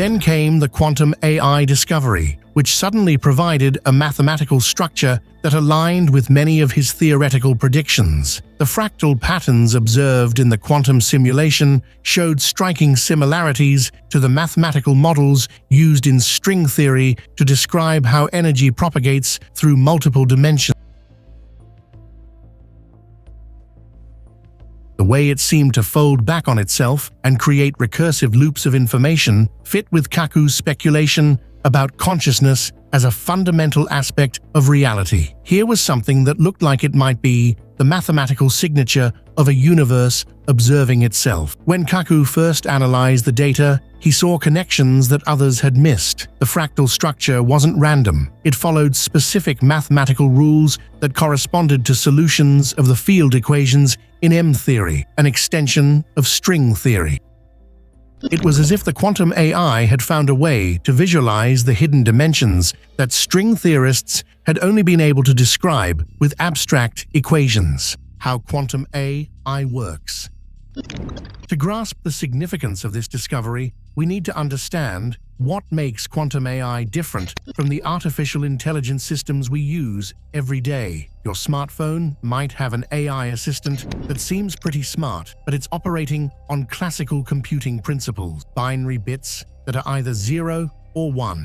Then came the quantum AI discovery, which suddenly provided a mathematical structure that aligned with many of his theoretical predictions. The fractal patterns observed in the quantum simulation showed striking similarities to the mathematical models used in string theory to describe how energy propagates through multiple dimensions. Way it seemed to fold back on itself and create recursive loops of information fit with Kaku's speculation about consciousness as a fundamental aspect of reality. Here was something that looked like it might be the mathematical signature of a universe observing itself. When Kaku first analyzed the data, he saw connections that others had missed. The fractal structure wasn't random. It followed specific mathematical rules that corresponded to solutions of the field equations in M-theory, an extension of string theory. It was as if the quantum AI had found a way to visualize the hidden dimensions that string theorists had only been able to describe with abstract equations. How quantum AI works. To grasp the significance of this discovery, we need to understand what makes quantum AI different from the artificial intelligence systems we use every day. Your smartphone might have an AI assistant that seems pretty smart, but it's operating on classical computing principles, binary bits that are either 0 or 1.